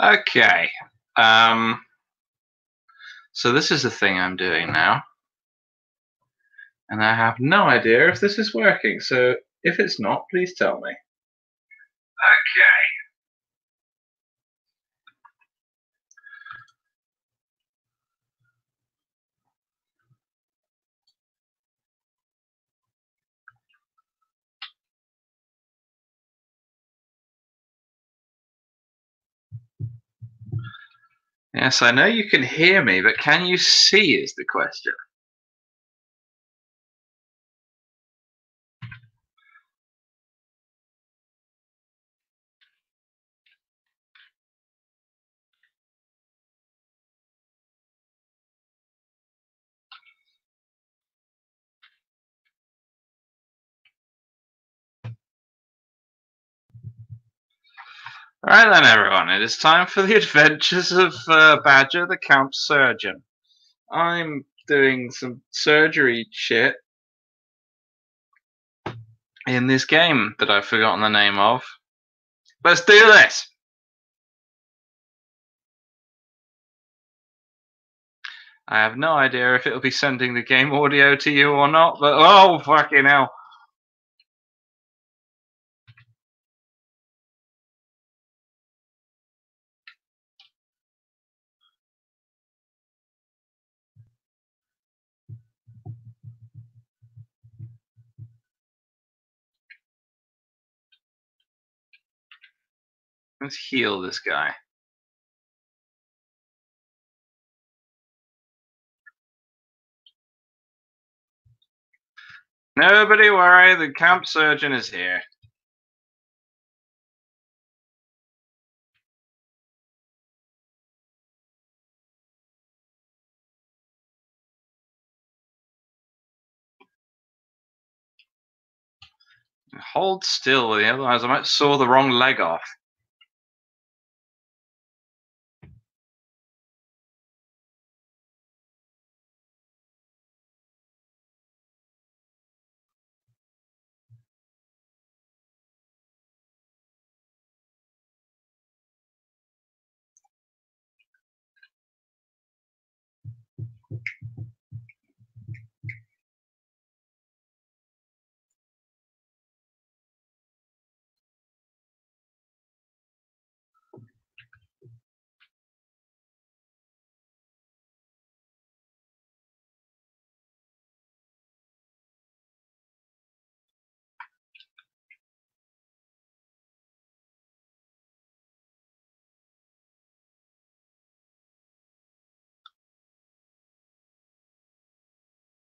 Okay. Um, so this is the thing I'm doing now. And I have no idea if this is working. So if it's not, please tell me. Okay. Yes, I know you can hear me, but can you see is the question. Right then, everyone, it is time for the adventures of uh, Badger the Camp Surgeon. I'm doing some surgery shit in this game that I've forgotten the name of. Let's do this! I have no idea if it'll be sending the game audio to you or not, but oh, fucking hell. Let's heal this guy. Nobody worry, the camp surgeon is here. Hold still, otherwise I might saw the wrong leg off.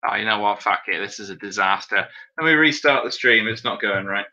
Oh, you know what? Fuck it. This is a disaster. Let me restart the stream. It's not going right.